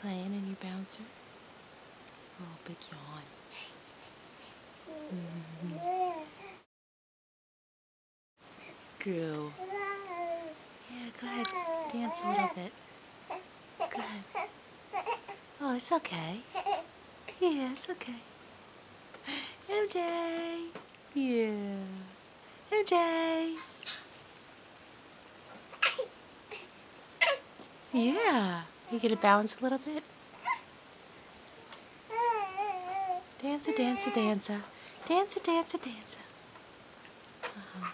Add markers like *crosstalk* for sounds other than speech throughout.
playing in your bouncer? Oh, big yawn. Mm-hmm. Go. Yeah, go ahead. Dance a little bit. Go ahead. Oh, it's okay. Yeah, it's okay. MJ. Yeah. MJ. Yeah. You get to bounce a little bit? Dance a dance a dance a dance a dance *laughs* a dance a. Uh-huh.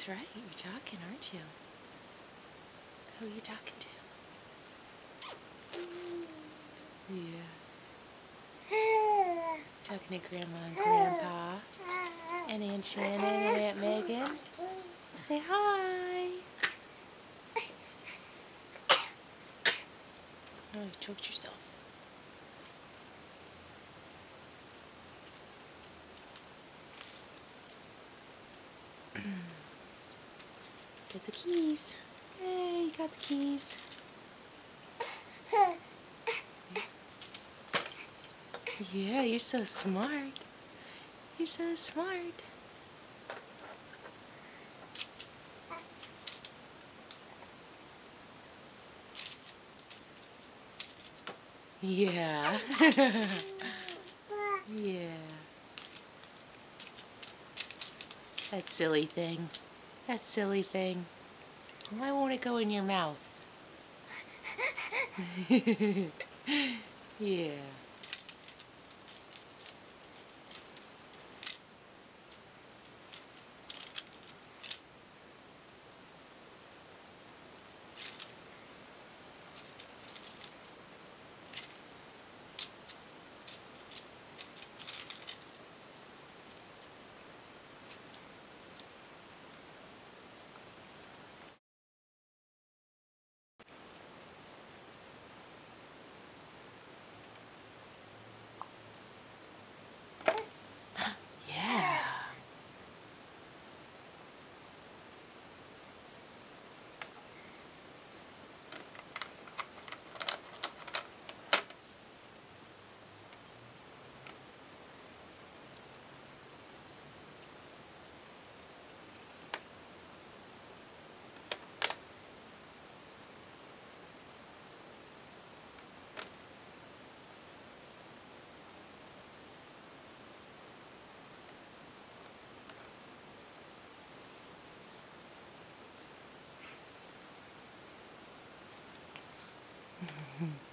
That's right, you're talking, aren't you? Who are you talking to? Yeah. Talking to Grandma and Grandpa. And Aunt Shannon and Aunt Megan. Say hi. Oh, you choked yourself. *clears throat* Get the keys. Hey, you got the keys. Yeah, you're so smart. You're so smart. Yeah. *laughs* yeah. That silly thing. That silly thing. Why won't it go in your mouth? *laughs* *laughs* yeah. Mm-hmm.